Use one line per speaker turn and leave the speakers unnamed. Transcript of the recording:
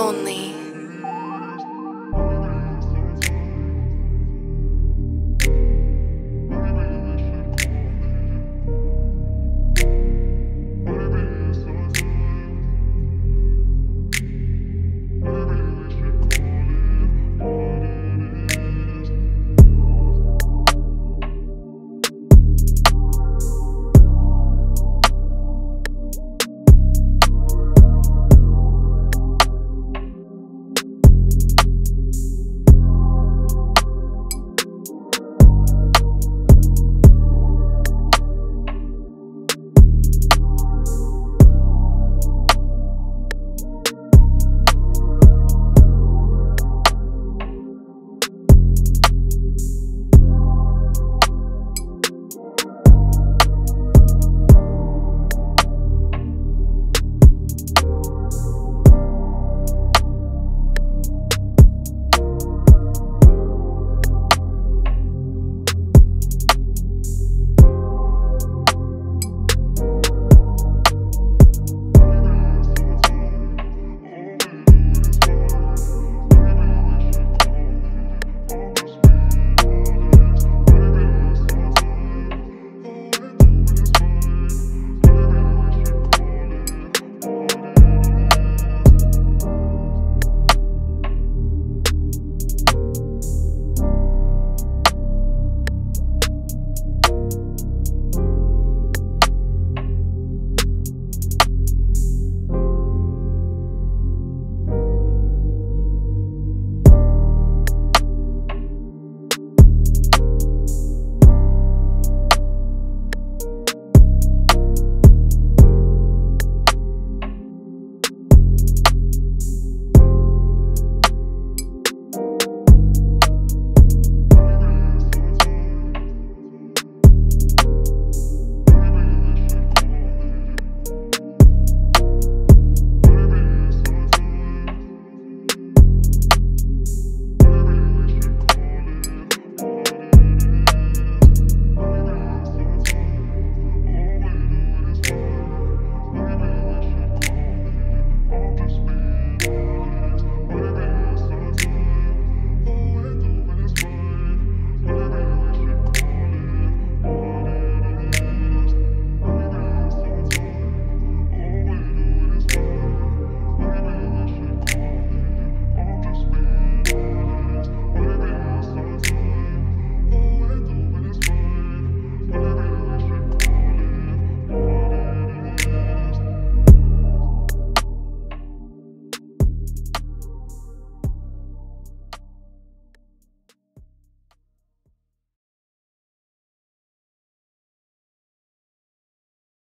only